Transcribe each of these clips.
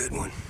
good one.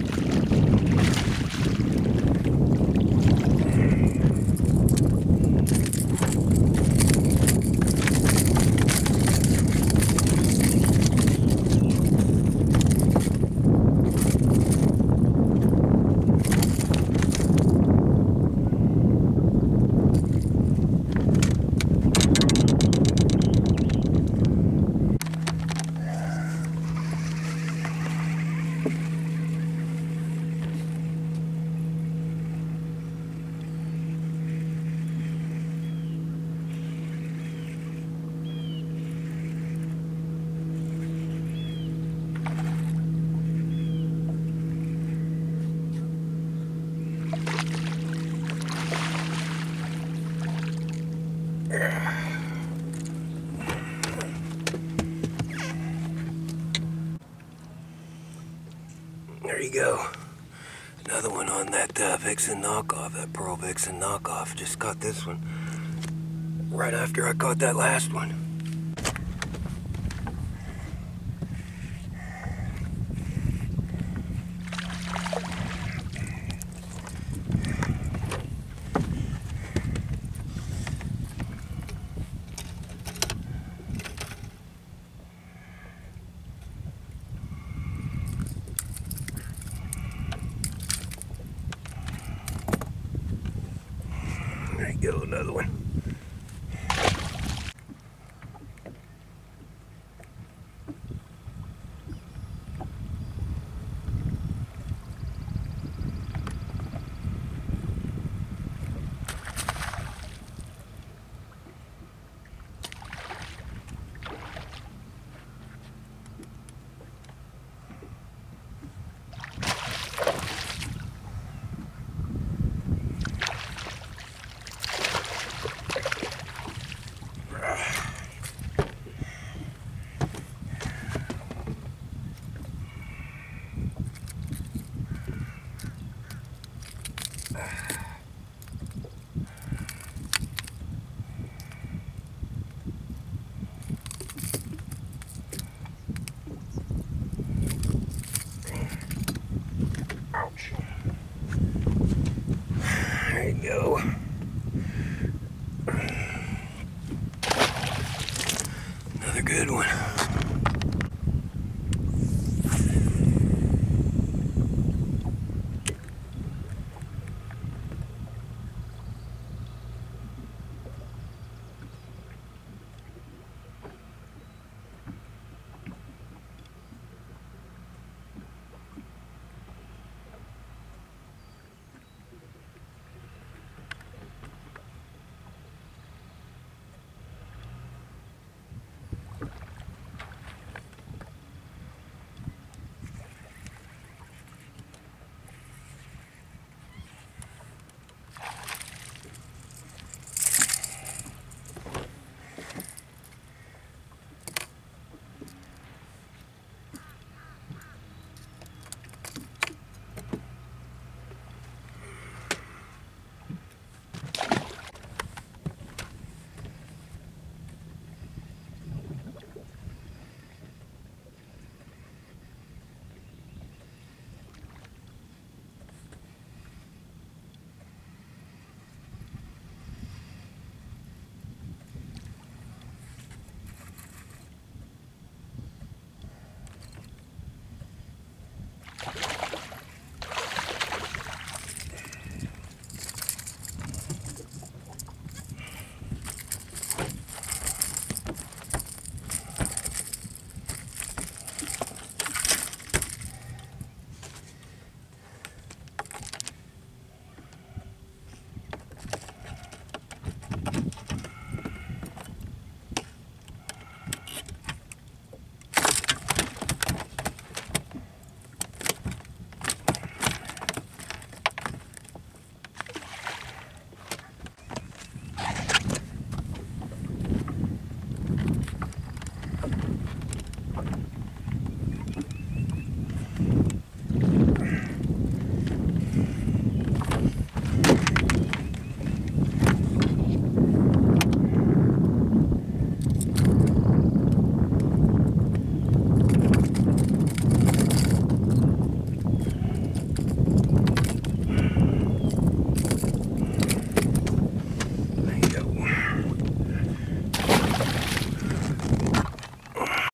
There you go. Another one on that uh, Vixen knockoff, that Pearl Vixen knockoff. Just caught this one right after I caught that last one. Get another one. Ugh.